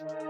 you